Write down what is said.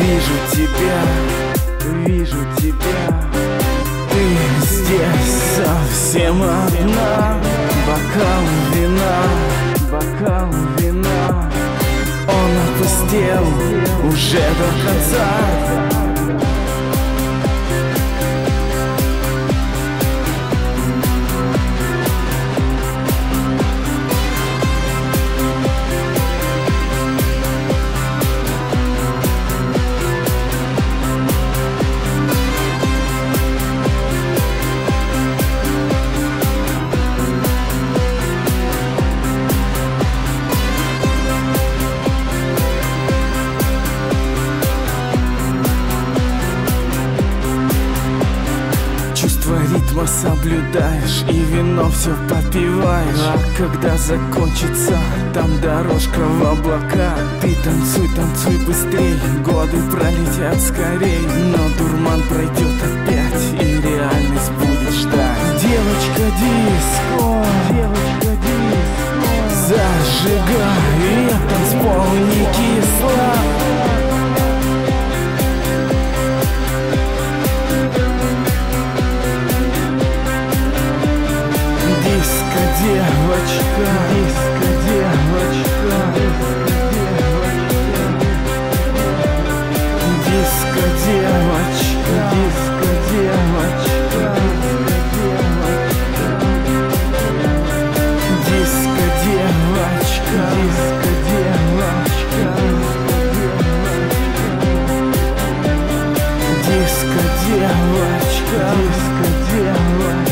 Вижу тебя, вижу тебя. Ты здесь совсем одна. Бокал вина, бокал вина опустел уже до конца Чувство ритма соблюдаешь И вино все попиваешь. А когда закончится Там дорожка в облака. Ты танцуй, танцуй быстрей Годы пролетят скорей. Но дурман пройдет опять И реальность будет ждать. Девочка диско Девочка диско Зажигай. Танцпол не кисло девочка, диско девочка, диско девочка, диско девочка, диско девочка, диско девочка, диско девочка, диско девочка.